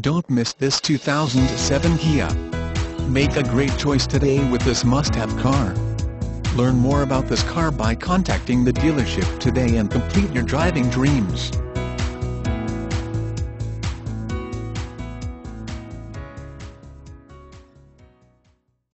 Don't miss this 2007 Kia. Make a great choice today with this must-have car. Learn more about this car by contacting the dealership today and complete your driving dreams.